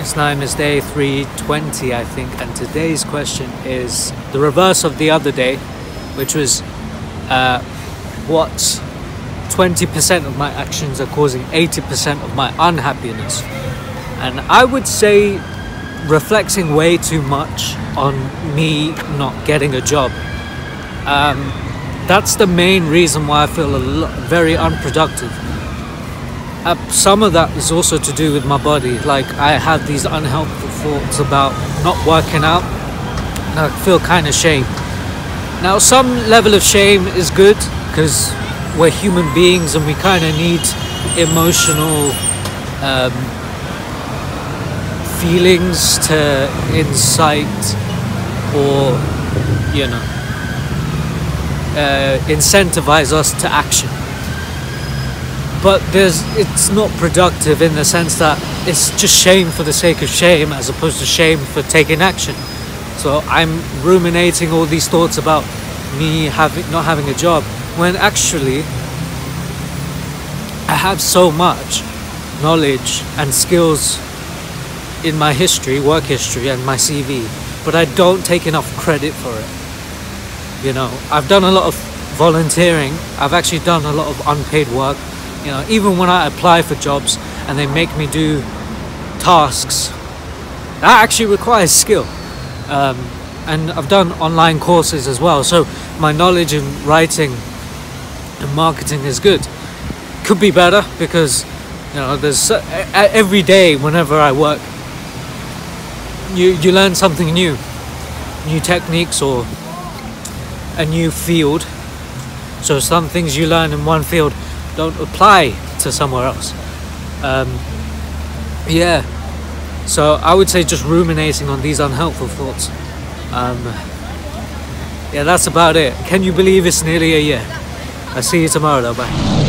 It's time is day 320, I think, and today's question is the reverse of the other day, which was uh, what 20% of my actions are causing 80% of my unhappiness. And I would say reflecting way too much on me not getting a job. Um, that's the main reason why I feel very unproductive uh, some of that is also to do with my body. Like I had these unhelpful thoughts about not working out. And I feel kind of shame. Now, some level of shame is good because we're human beings and we kind of need emotional um, feelings to incite or, you know, uh, incentivize us to action but there's it's not productive in the sense that it's just shame for the sake of shame as opposed to shame for taking action. So i'm ruminating all these thoughts about me having not having a job when actually i have so much knowledge and skills in my history work history and my cv but i don't take enough credit for it. You know i've done a lot of volunteering. I've actually done a lot of unpaid work you know, even when I apply for jobs and they make me do tasks, that actually requires skill. Um, and I've done online courses as well, so my knowledge in writing and marketing is good. Could be better because you know there's every day whenever I work, you you learn something new, new techniques or a new field. So some things you learn in one field don't apply to somewhere else. Um, yeah, so I would say just ruminating on these unhelpful thoughts. Um, yeah, that's about it. Can you believe it's nearly a year? I'll see you tomorrow though, bye.